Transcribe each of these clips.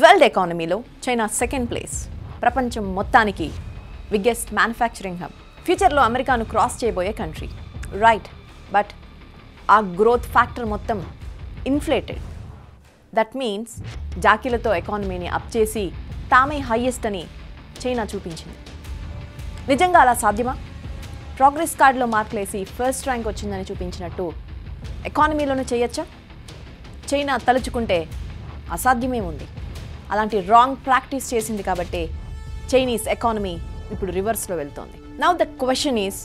World ఎకానమీలో China second place ప్రపంచం మొత్తానికి బిగ్గెస్ట్ మ్యానుఫ్యాక్చరింగ్ హబ్ ఫ్యూచర్లో అమెరికాను క్రాస్ చేయబోయే కంట్రీ రైట్ బట్ ఆ గ్రోత్ ఫ్యాక్టర్ మొత్తం ఇన్ఫ్లేటెడ్ దట్ మీన్స్ జాకీలతో ఎకానమీని అప్ చేసి తామే హైయెస్ట్ అని చైనా చూపించింది. నిజంగా అలా సాధ్యమా? ప్రోగ్రెస్ కార్డులో మార్కులేసి ఫస్ట్ ర్యాంక్ వచ్చిందని చూపించినట్టు ఎకానమీలోనూ చేయొచ్చా? చైనా తలుచుకుంటే అసాధ్యమే ఉంది అలాంటి రాంగ్ ప్రాక్టీస్ చేసింది కాబట్టి చైనీస్ ఎకానమీ ఇప్పుడు రివర్స్లో వెళ్తోంది. Now the question is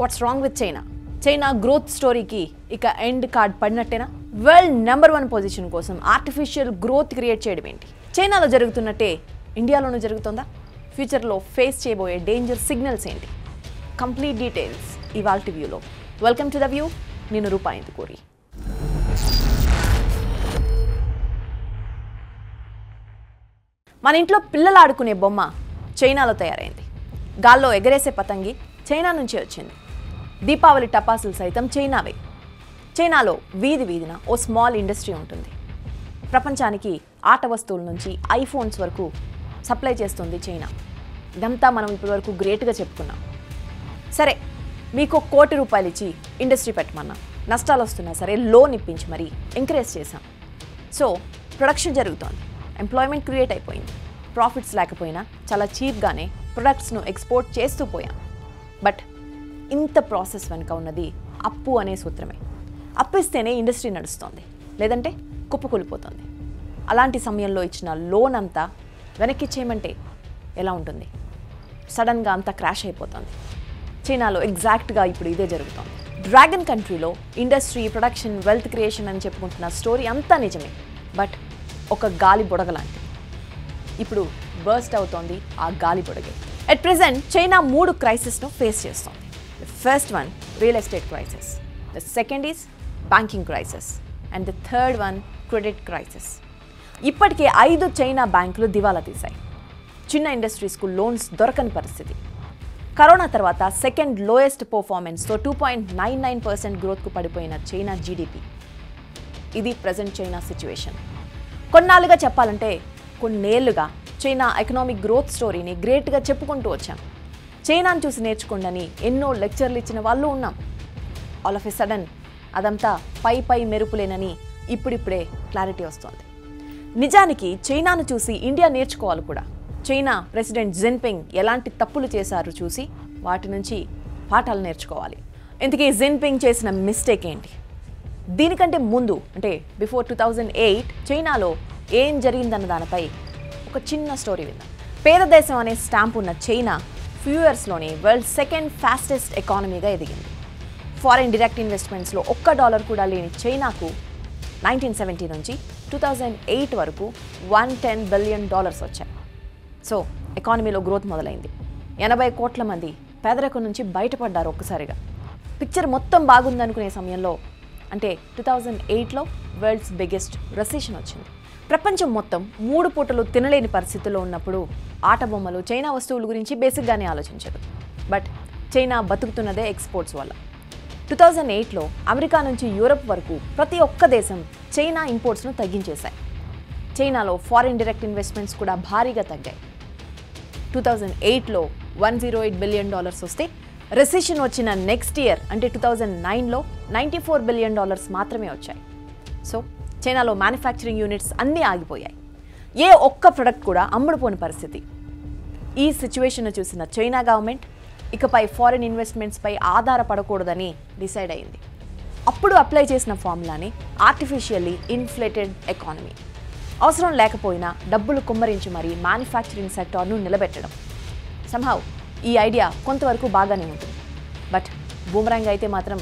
what's wrong with China China growth స్టోరీకి ఇక ఎండ్ కార్డ్ పడినట్టేనా? వరల్డ్ నెంబర్ వన్ పొజిషన్ కోసం ఆర్టిఫిషియల్ గ్రోత్ క్రియేట్ చేయడం ఏంటి? చైనాలో జరుగుతున్నట్టే ఇండియాలోనూ జరుగుతుందా? ఫ్యూచర్లో ఫేస్ చేయబోయే డేంజర్ సిగ్నల్స్ ఏంటి? కంప్లీట్ డీటెయిల్స్ ఇవాల్టి వ్యూలో వెల్కమ్ టు ద వ్యూ నేను రూపాయింది కోరి మన ఇంట్లో పిల్లలు ఆడుకునే బొమ్మ చైనాలో తయారైంది. గాల్లో ఎగరేసే పతంగి చైనా నుంచే వచ్చింది. దీపావళి టపాసులు సైతం చైనావే. చైనాలో వీధి వీధిన ఓ స్మాల్ ఇండస్ట్రీ ఉంటుంది. ప్రపంచానికి ఆట వస్తువుల నుంచి ఐఫోన్స్ వరకు సప్లై చేస్తుంది చైనా. ఇదంతా మనం ఇప్పటివరకు గ్రేట్గా చెప్పుకున్నాం. సరే మీకు కోటి రూపాయలు ఇచ్చి ఇండస్ట్రీ పెట్టమన్నా నష్టాలు వస్తున్నా సరే లోన్ ఇప్పించి మరీ ఎంకరేజ్ చేశాం. సో ప్రొడక్షన్ జరుగుతోంది. ఎంప్లాయ్మెంట్ క్రియేట్ అయిపోయింది. ప్రాఫిట్స్ లేకపోయినా చాలా చీప్గానే ప్రొడక్ట్స్ను ఎక్స్పోర్ట్ చేస్తూ పోయాం. బట్ ఇంత ప్రాసెస్ వెనుక ఉన్నది అప్పు అనే సూత్రమే. అప్పు ఇస్తేనే ఇండస్ట్రీ నడుస్తోంది. లేదంటే కుప్పకూలిపోతుంది. అలాంటి సమయంలో ఇచ్చిన లోన్ అంతా వెనక్కి చేయమంటే ఎలా ఉంటుంది? సడన్గా అంతా క్రాష్ అయిపోతుంది. చైనాలో ఎగ్జాక్ట్గా ఇప్పుడు ఇదే జరుగుతోంది. డ్రాగన్ కంట్రీలో ఇండస్ట్రీ ప్రొడక్షన్ వెల్త్ క్రియేషన్ అని చెప్పుకుంటున్న స్టోరీ అంతా నిజమే. బట్ ఒక గాలి బుడగ లాంటిది. ఇప్పుడు బర్స్ట్ అవుతోంది ఆ గాలి బుడగే. ఎట్ ప్రెసెంట్ చైనా మూడు క్రైసిస్ను ఫేస్ చేస్తోంది. The first one real estate crisis the second is banking crisis and the third one credit crisis ఇప్పటికే ఐదు చైనా బ్యాంకులు దివాలా తీశాయి. చిన్న ఇండస్ట్రీస్కు లోన్స్ దొరకని పరిస్థితి. కరోనా తర్వాత second lowest పర్ఫార్మెన్స్తో two point nine nine percent గ్రోత్కు పడిపోయిన చైనా జీడిపి ఇది ప్రజెంట్ చైనా సిచ్యువేషన్ కొన్నాళ్ళుగా చెప్పాలంటే కొన్నేళ్ళుగా చైనా ఎకనామిక్ గ్రోత్ స్టోరీని గ్రేట్గా చెప్పుకుంటూ వచ్చాం. చైనాను చూసి నేర్చుకోండి ఎన్నో లెక్చర్లు ఇచ్చిన వాళ్ళు ఉన్నాం. ఆల్ ఆఫ్ ఎ సడన్ అదంతా పై పై మెరుపులేనని ఇప్పుడిప్పుడే క్లారిటీ వస్తోంది. నిజానికి చైనాను చూసి ఇండియా నేర్చుకోవాలి కూడా. చైనా ప్రెసిడెంట్ జిన్పింగ్ ఎలాంటి తప్పులు చేశారు చూసి వాటి నుంచి పాఠాలు నేర్చుకోవాలి. ఇంతకీ జిన్పింగ్ చేసిన మిస్టేక్ ఏంటి? దీనికంటే ముందు అంటే బిఫోర్ టూ థౌజండ్ ఎయిట్ చైనాలో ఏం జరిగిందన్న దానిపై ఒక చిన్న స్టోరీ విందాం. పేద దేశం అనే స్టాంప్ ఉన్న చైనా ఫ్యూ ఇయర్స్లోనే వరల్డ్ సెకండ్ ఫాస్టెస్ట్ ఎకానమీగా ఎదిగింది ఫారిన్ డైరెక్ట్ ఇన్వెస్ట్మెంట్స్లో ఒక్క డాలర్ కూడా లేని చైనాకు నైన్టీన్ సెవెంటీ నుంచి టూ థౌజండ్ ఎయిట్ వరకు వన్ టెన్ బిలియన్ డాలర్స్ వచ్చాయి. సో ఎకానమీలో గ్రోత్ మొదలైంది. ఎనభై కోట్ల మంది పేదరికం నుంచి బయటపడ్డారు ఒక్కసారిగా. పిక్చర్ మొత్తం బాగుందనుకునే సమయంలో అంటే టూ థౌజండ్ ఎయిట్లో వరల్డ్స్ బిగ్గెస్ట్ రెసిషన్ వచ్చింది. ప్రపంచం మొత్తం మూడు పూటలు తినలేని పరిస్థితుల్లో ఉన్నప్పుడు ఆట బొమ్మలు చైనా వస్తువుల గురించి బేసిక్గానే ఆలోచించదు. బట్ చైనా బతుకుతున్నదే ఎక్స్పోర్ట్స్ వల్ల. టూ థౌజండ్ ఎయిట్లో అమెరికా నుంచి యూరప్ వరకు ప్రతి ఒక్క దేశం చైనా ఇంపోర్ట్స్ను తగ్గించేశాయి. చైనాలో ఫారిన్ డైరెక్ట్ ఇన్వెస్ట్మెంట్స్ కూడా భారీగా తగ్గాయి. టూ థౌజండ్ ఎయిట్లో one zero eight billion dollars వస్తే రెసిషన్ వచ్చిన నెక్స్ట్ ఇయర్ అంటే టూ థౌజండ్ నైన్లో నైంటీ ఫోర్ బిలియన్ డాలర్స్ మాత్రమే వచ్చాయి. సో చైనాలో మ్యానుఫ్యాక్చరింగ్ యూనిట్స్ అన్నీ ఆగిపోయాయి. ఏ ఒక్క ప్రొడక్ట్ కూడా అమ్ముడుపోని పరిస్థితి. ఈ సిచ్యువేషన్ చూసిన చైనా గవర్నమెంట్ ఇకపై ఫారిన్ ఇన్వెస్ట్మెంట్స్పై ఆధారపడకూడదని డిసైడ్ అయింది. అప్పుడు అప్లై చేసిన ఫార్ములాని ఆర్టిఫిషియల్లీ ఇన్ఫ్లేటెడ్ ఎకానమీ అవసరం లేకపోయినా డబ్బులు కుమ్మరించి మరీ మ్యానుఫ్యాక్చరింగ్ సెక్టార్ను నిలబెట్టడం. సంహావ్ ఈ ఐడియా కొంతవరకు బాగానే ఉంటుంది. బట్ బూమరాంగ్ అయితే మాత్రం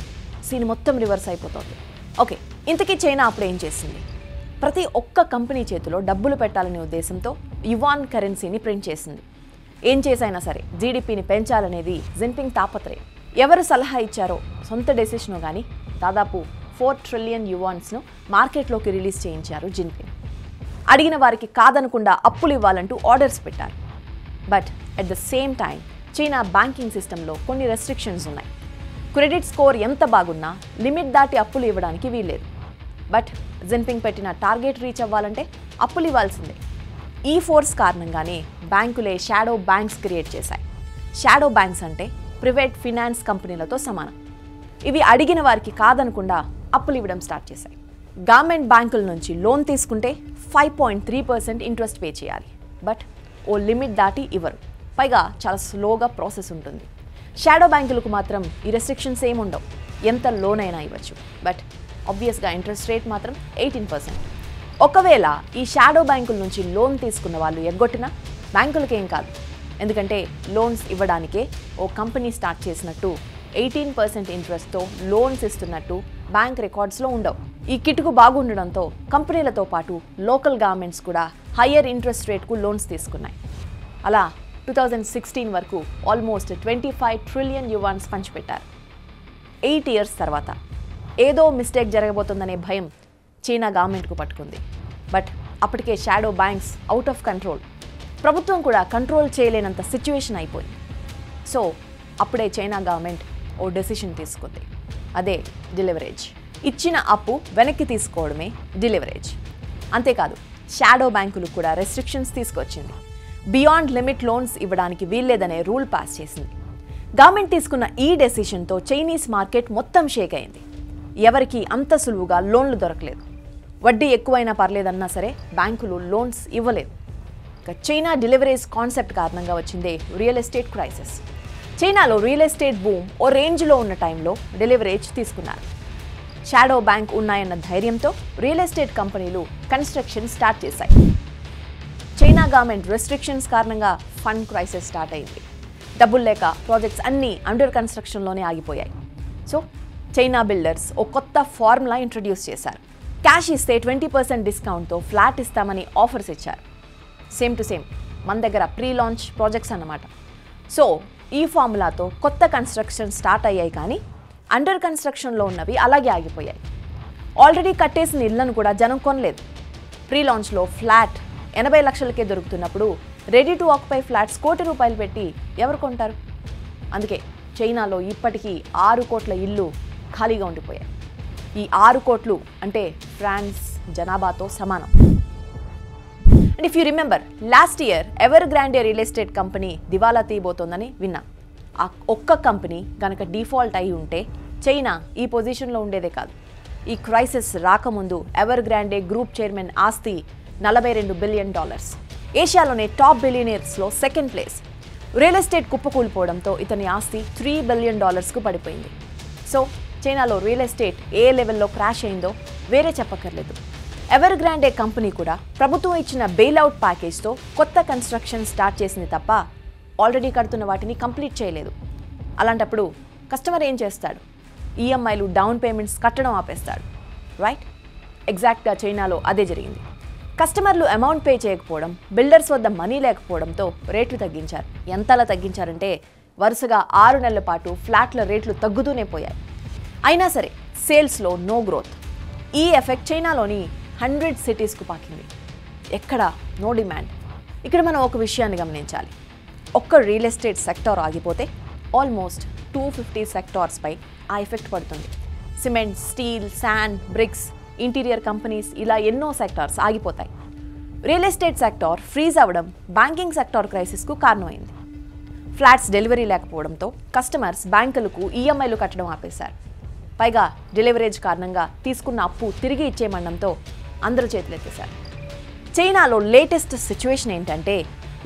సీన్ మొత్తం రివర్స్ అయిపోతుంది. ఓకే ఇంతకీ చైనా అప్పుడు ఏం చేసింది? ప్రతి ఒక్క కంపెనీ చేతిలో డబ్బులు పెట్టాలనే ఉద్దేశంతో యువాన్ కరెన్సీని ప్రింట్ చేసింది. ఏం చేసైనా సరే జీడిపిని పెంచాలనేది జిన్పింగ్ తాపత్రయం. ఎవరు సలహా ఇచ్చారో సొంత డెసిషను కానీ దాదాపు ఫోర్ ట్రిలియన్ యువాన్స్ను మార్కెట్లోకి రిలీజ్ చేయించారు జిన్పింగ్. అడిగిన వారికి కాదనకుండా అప్పులు ఇవ్వాలంటూ ఆర్డర్స్ పెట్టారు. But at the same time China banking సిస్టంలో కొన్ని రెస్ట్రిక్షన్స్ ఉన్నాయి. క్రెడిట్ స్కోర్ ఎంత బాగున్నా లిమిట్ దాటి అప్పులు ఇవ్వడానికి వీల్లేదు. బట్ జిన్పింగ్ పెట్టిన టార్గెట్ రీచ్ అవ్వాలంటే అప్పులు ఇవ్వాల్సిందే. ఈ ఫోర్స్ కారణంగానే బ్యాంకులే షాడో బ్యాంక్స్ క్రియేట్ చేశాయి. షాడో బ్యాంక్స్ అంటే ప్రైవేట్ ఫినాన్స్ కంపెనీలతో సమానం. ఇవి అడిగిన వారికి కాదనకుండా అప్పులు ఇవ్వడం స్టార్ట్ చేశాయి. గవర్నమెంట్ బ్యాంకుల నుంచి లోన్ తీసుకుంటే five point three percent interest pay చేయాలి. బట్ ఓ లిమిట్ దాటి ఇవ్వరు. పైగా చాలా స్లోగా ప్రాసెస్ ఉంటుంది. షాడో బ్యాంకులకు మాత్రం ఈ రెస్ట్రిక్షన్స్ ఏముండవు ఎంత లోన్ అయినా ఇవ్వచ్చు బట్ ఆబ్వియస్గా ఇంట్రెస్ట్ రేట్ మాత్రం ఎయిటీన్ పర్సెంట్ ఒకవేళ ఈ షాడో బ్యాంకుల నుంచి లోన్ తీసుకున్న వాళ్ళు ఎగ్గొట్టినా బ్యాంకులకేం కాదు. ఎందుకంటే లోన్స్ ఇవ్వడానికే ఓ కంపెనీ స్టార్ట్ చేసినట్టు ఎయిటీన్ పర్సెంట్ ఇంట్రెస్ట్తో లోన్స్ ఇస్తున్నట్టు బ్యాంక్ రికార్డ్స్లో ఉండవు. ఈ కిటుకు బాగుండడంతో కంపెనీలతో పాటు లోకల్ గవర్నమెంట్స్ కూడా హయ్యర్ ఇంట్రెస్ట్ రేట్కు లోన్స్ తీసుకున్నాయి. అలా టూ థౌజండ్ సిక్స్టీన్ వరకు almost twenty five trillion yuans పంచిపెట్టారు. Eight years తర్వాత ఏదో మిస్టేక్ జరగబోతుందనే భయం చైనా గవర్నమెంట్కు పట్టుకుంది. బట్ అప్పటికే shadow banks out of control ప్రభుత్వం కూడా కంట్రోల్ చేయలేనంత సిచ్యువేషన్ అయిపోయింది. సో అప్పుడే చైనా గవర్నమెంట్ ఓ డెసిషన్ తీసుకుంది. అదే డెలివరేజ్ ఇచ్చిన అప్పు వెనక్కి తీసుకోవడమే డెలివరేజ్ అంతేకాదు షాడో బ్యాంకులు కూడా రెస్ట్రిక్షన్స్ తీసుకొచ్చింది. బియాండ్ లిమిట్ లోన్స్ ఇవ్వడానికి వీల్లేదనే రూల్ పాస్ చేసింది. గవర్నమెంట్ తీసుకున్న ఈ డెసిషన్తో చైనీస్ మార్కెట్ మొత్తం షేక్ అయింది. ఎవరికి అంత సులువుగా లోన్లు దొరకలేదు. వడ్డీ ఎక్కువైనా పర్లేదన్నా సరే బ్యాంకులు లోన్స్ ఇవ్వలేదు. ఇక చైనా డెలివరీస్ కాన్సెప్ట్ కారణంగా వచ్చిందే రియల్ ఎస్టేట్ క్రైసిస్. చైనాలో రియల్ ఎస్టేట్ బూమ్ ఓ రేంజ్లో ఉన్న టైంలో డెలివరేజ్ తీసుకున్నారు. షాడో బ్యాంక్ ఉన్నాయన్న ధైర్యంతో రియల్ ఎస్టేట్ కంపెనీలు కన్స్ట్రక్షన్ స్టార్ట్ చేశాయి. చైనా గవర్నమెంట్ రెస్ట్రిక్షన్స్ కారణంగా ఫండ్ క్రైసిస్ స్టార్ట్ అయింది. డబ్బులు లేక ప్రాజెక్ట్స్ అన్నీ అండర్ కన్స్ట్రక్షన్లోనే ఆగిపోయాయి. సో చైనా బిల్డర్స్ ఓ కొత్త ఫార్ములా ఇంట్రడ్యూస్ చేశారు. క్యాష్ ఇస్తే ట్వంటీ పర్సెంట్ డిస్కౌంట్తో ఫ్లాట్ ఇస్తామని ఆఫర్స్ ఇచ్చారు. సేమ్ టు సేమ్ మన దగ్గర ప్రీ లాంచ్ ప్రాజెక్ట్స్ అన్నమాట. సో ఈ ఫార్ములాతో కొత్త కన్స్ట్రక్షన్ స్టార్ట్ అయ్యాయి కానీ అండర్ కన్స్ట్రక్షన్లో ఉన్నవి అలాగే ఆగిపోయాయి. ఆల్రెడీ కట్టేసిన ఇళ్ళను కూడా జనం కొనలేదు. ప్రీ లాంచ్లో ఫ్లాట్ ఎనభై లక్షలకే దొరుకుతున్నప్పుడు రెడీ టు ఆక్యుపై ఫ్లాట్స్ కోటి రూపాయలు పెట్టి ఎవరు కొంటారు? అందుకే చైనాలో ఇప్పటికీ ఆరు కోట్ల ఇల్లు ఖాళీగా ఉండిపోయాయి. ఈ ఆరు కోట్లు అంటే ఫ్రాన్స్ జనాభాతో సమానం. And if you remember last year Evergrande real estate company దివాలా తీయబోతోందని విన్నా. ఆ ఒక్క కంపెనీ కనుక డిఫాల్ట్ అయి ఉంటే చైనా ఈ పొజిషన్లో ఉండేదే కాదు. ఈ క్రైసిస్ రాకముందు ఎవర్ గ్రాండే గ్రూప్ చైర్మన్ ఆస్తి నలభై రెండు బిలియన్ డాలర్స్. ఏషియాలోనే టాప్ బిలియనీర్స్లో సెకండ్ ప్లేస్. రియల్ ఎస్టేట్ కుప్పకూలిపోవడంతో ఇతని ఆస్తి త్రీ బిలియన్ డాలర్స్కు పడిపోయింది. సో చైనాలో రియల్ ఎస్టేట్ ఏ లెవెల్లో క్రాష్ అయిందో వేరే చెప్పక్కర్లేదు. ఎవర్ గ్రాండే కంపెనీ కూడా ప్రభుత్వం ఇచ్చిన బెయిల్అవుట్ ప్యాకేజ్తో కొత్త కన్స్ట్రక్షన్ స్టార్ట్ చేసింది తప్ప ఆల్రెడీ కడుతున్న వాటిని కంప్లీట్ చేయలేదు. అలాంటప్పుడు కస్టమర్ ఏం చేస్తాడు? ఈఎంఐలు డౌన్ పేమెంట్స్ కట్టడం ఆపేస్తాడు. రైట్? ఎగ్జాక్ట్గా చైనాలో అదే జరిగింది. కస్టమర్లు అమౌంట్ పే చేయకపోవడం బిల్డర్స్ వద్ద మనీ లేకపోవడంతో రేట్లు తగ్గించారు. ఎంతలా తగ్గించారంటే వరుసగా ఆరు నెలల పాటు ఫ్లాట్ల రేట్లు తగ్గుతూనే పోయాయి. అయినా సరే సేల్స్లో నో గ్రోత్ ఈ ఎఫెక్ట్ చైనాలోని హండ్రెడ్ సిటీస్కు పాకింది. ఎక్కడ నో డిమాండ్ ఇక్కడ మనం ఒక విషయాన్ని గమనించాలి. ఒక్క రియల్ ఎస్టేట్ సెక్టార్ ఆగిపోతే ఆల్మోస్ట్ టూ ఫిఫ్టీ సెక్టార్స్పై ఆ ఎఫెక్ట్ పడుతుంది. Cement steel sand bricks interior companies ఇలా ఎన్నో సెక్టార్స్ ఆగిపోతాయి. రియల్ ఎస్టేట్ సెక్టార్ ఫ్రీజ్ అవ్వడం బ్యాంకింగ్ సెక్టార్ క్రైసిస్కు కారణమైంది. ఫ్లాట్స్ డెలివరీ లేకపోవడంతో కస్టమర్స్ బ్యాంకులకు ఈఎంఐలు కట్టడం ఆపేశారు. పైగా డెలివరేజ్ కారణంగా తీసుకున్న అప్పు తిరిగి ఇచ్చేయమనడంతో అందరూ చేతులెత్తేశారు. చైనాలో లేటెస్ట్ సిచ్యువేషన్ ఏంటంటే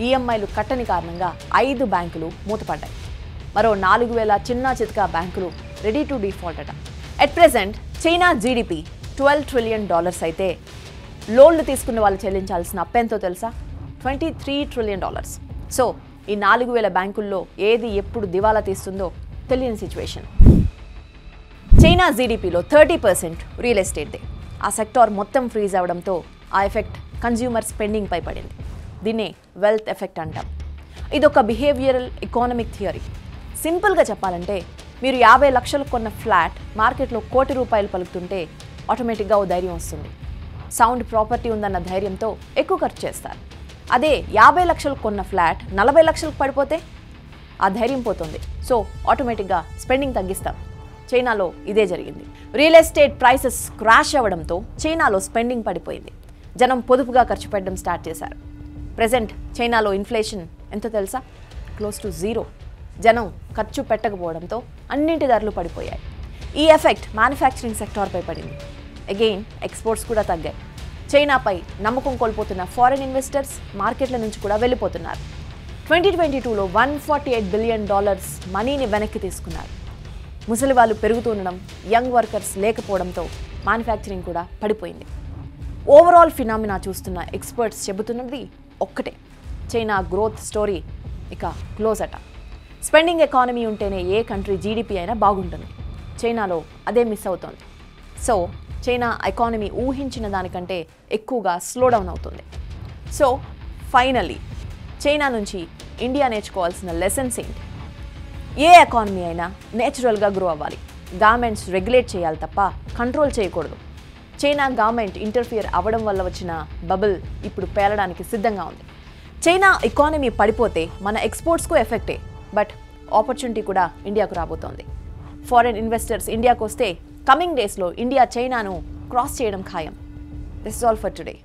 ఈఎంఐలు కట్టని కారణంగా ఐదు బ్యాంకులు మూతపడ్డాయి. మరో నాలుగు వేల చిన్న చితకా బ్యాంకులు రెడీ టు డిఫాల్ట్ అట. At present China GDP twelve trillion dollars అయితే లోన్లు తీసుకున్న వాళ్ళు చెల్లించాల్సిన అప్పెంతో తెలుసా? Twenty three trillion dollars. So ఈ నాలుగు వేల బ్యాంకుల్లో ఏది ఎప్పుడు దివాలా తీస్తుందో తెలియని సిచ్యువేషన్. చైనా జీడిపిలో థర్టీ పర్సెంట్ రియల్ ఎస్టేట్దే ఆ సెక్టార్ మొత్తం ఫ్రీజ్ అవడంతో ఆ ఎఫెక్ట్ కన్జ్యూమర్ స్పెండింగ్ పై పడింది. దీన్నే వెల్త్ ఎఫెక్ట్ అంటాం. ఇదొక బిహేవియరల్ ఎకానమిక్ థియరీ. సింపుల్గా చెప్పాలంటే మీరు యాభై లక్షలకు కొన్న ఫ్లాట్ మార్కెట్లో కోటి రూపాయలు పలుకుతుంటే ఆటోమేటిక్గా ఓ ధైర్యం వస్తుంది. సౌండ్ ప్రాపర్టీ ఉందన్న ధైర్యంతో ఎక్కువ ఖర్చు చేస్తారు. అదే యాభై లక్షలకు కొన్న ఫ్లాట్ నలభై లక్షలకు పడిపోతే ఆ ధైర్యం పోతుంది. సో ఆటోమేటిక్గా స్పెండింగ్ తగ్గిస్తాం. చైనాలో ఇదే జరిగింది. రియల్ ఎస్టేట్ ప్రైసెస్ క్రాష్ అవ్వడంతో చైనాలో స్పెండింగ్ పడిపోయింది. జనం పొదుపుగా ఖర్చు పెట్టడం స్టార్ట్ చేశారు. ప్రజెంట్ చైనాలో ఇన్ఫ్లేషన్ ఎంతో తెలుసా? Close to zero. జనం ఖర్చు పెట్టకపోవడంతో అన్నింటి ధరలు పడిపోయాయి. ఈ ఎఫెక్ట్ మ్యానుఫ్యాక్చరింగ్ సెక్టార్పై పడింది. అగైన్ ఎక్స్పోర్ట్స్ కూడా తగ్గాయి. చైనాపై నమ్మకం కోల్పోతున్న ఫారిన్ ఇన్వెస్టర్స్ మార్కెట్ల నుంచి కూడా వెళ్ళిపోతున్నారు. ట్వంటీ ట్వంటీ టూలో one forty eight billion dollars మనీని వెనక్కి తీసుకున్నారు. ముసలి వాళ్ళు పెరుగుతుండడం యంగ్ వర్కర్స్ లేకపోవడంతో మ్యానుఫ్యాక్చరింగ్ కూడా పడిపోయింది. ఓవరాల్ ఫినామినా చూస్తున్న ఎక్స్పర్ట్స్ చెబుతున్నది ఒక్కటే. చైనా గ్రోత్ స్టోరీ ఇక క్లోజ్ అట. స్పెండింగ్ ఎకానమీ ఉంటేనే ఏ కంట్రీ జీడిపి అయినా బాగుంటుంది. చైనాలో అదే మిస్ అవుతోంది. సో చైనా ఎకానమీ ఊహించిన దానికంటే ఎక్కువగా స్లో డౌన్ అవుతుంది. సో ఫైనలీ చైనా నుంచి ఇండియా నేర్చుకోవాల్సిన లెసన్స్ ఏంటి? ఏ ఎకానమీ అయినా నేచురల్గా గ్రో అవ్వాలి. గార్మెంట్స్ రెగ్యులేట్ చేయాలి తప్ప కంట్రోల్ చేయకూడదు. చైనా గవర్నమెంట్ ఇంటర్ఫియర్ అవ్వడం వల్ల వచ్చిన బబుల్ ఇప్పుడు పేలడానికి సిద్ధంగా ఉంది. చైనా ఎకానమీ పడిపోతే మన ఎక్స్పోర్ట్స్కు ఎఫెక్టే బట్ ఆపర్చునిటీ కూడా ఇండియాకు రాబోతోంది. ఫారెన్ ఇన్వెస్టర్స్ ఇండియాకు వస్తే కమింగ్ డేస్లో ఇండియా చైనాను క్రాస్ చేయడం ఖాయం. This all for today